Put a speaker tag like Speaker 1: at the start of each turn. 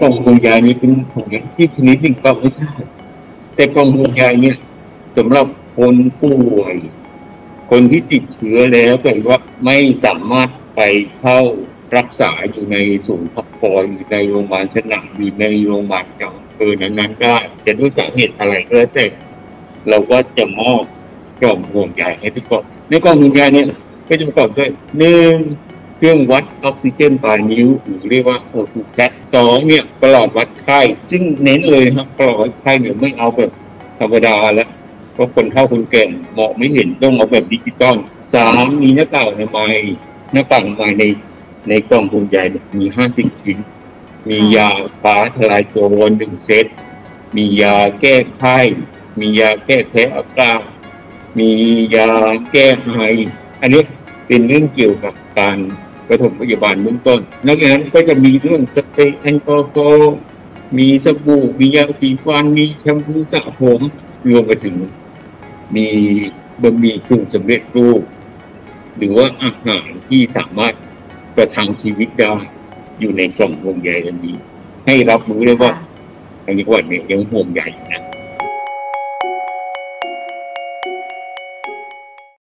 Speaker 1: กล่องห่วงใยนี้เป็นของยางชีพชนิดหนึ่งก็ไม่ใช่แต่กล่องห่วงใยเนี่ยสำหรับคนป่วย คนที่ติดเชื้อแล้วแต่ว่าไม่สามารถไปเข้ารักษาอยู่ในศูนย์พักคอยอยู่ในโรงพยาบาลสนามอยู่ในโรงพยาบาลจังเภอนั้นๆได้จะด้วยสาเหตุอะไรก็แล้วแต่เราก็จะมอบกล่องห่วงใยให้ทุกคนในกล่องห่วงใยเนี่ยก็จะประกอบด้วยหนึ่ง เครื่องวัดออกซิเจนปลายนิ้วหรือเรียกว่าโอทูแคทสองเนี่ยประหลอดวัดไข้ ซึ่งเน้นเลยครับประหลอดวัดไข้เนี่ยไม่เอาแบบธรรมดาแล้วเพราะคนเฒ่าคนแก่มองไม่เห็นต้องเอาแบบดิจิตอลสามมีหน้ากากอนามัยหน้ากากอนามัยในในกล่องห่วงใยเนี่ยมีห้าสิบชิ้น มียาฟ้าทลายโจรหนึ่งเซต มียาแก้ไข้ มียาแก้แพ้อากาศมียาแก้ไออันนี้เป็นเรื่องเกี่ยวกับการ ปฐมพยาบาลเบื้องต้นนอกจากนั้นก็จะมีเรื่องสเปรย์แอลกอฮอล์มีสบู่มียาสีฟันมีแชมพูสระผมรวมไปถึง มีบะหมี่กึ่งสำเร็จรูป หรือว่าอาหารที่สามารถประทังชีวิตได้อยู่ในกล่องห่วงใยอันนี้ ให้รับรู้ได้ว่าทางจังหวัดเนี่ยยังห่วงใยนะ